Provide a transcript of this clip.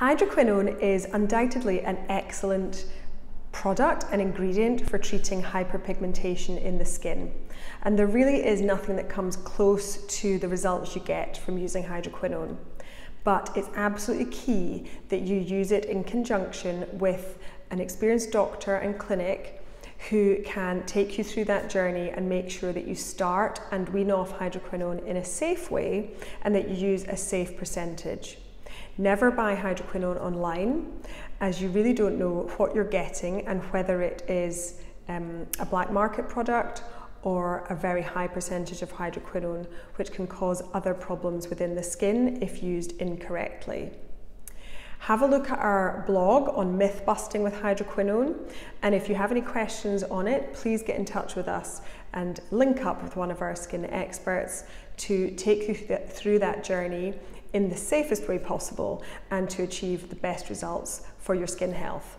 Hydroquinone is undoubtedly an excellent product and ingredient for treating hyperpigmentation in the skin. And there really is nothing that comes close to the results you get from using hydroquinone. But it's absolutely key that you use it in conjunction with an experienced doctor and clinic who can take you through that journey and make sure that you start and wean off hydroquinone in a safe way and that you use a safe percentage. Never buy hydroquinone online as you really don't know what you're getting and whether it is um, a black market product or a very high percentage of hydroquinone, which can cause other problems within the skin if used incorrectly. Have a look at our blog on myth busting with hydroquinone, and if you have any questions on it, please get in touch with us and link up with one of our skin experts to take you through that journey in the safest way possible and to achieve the best results for your skin health.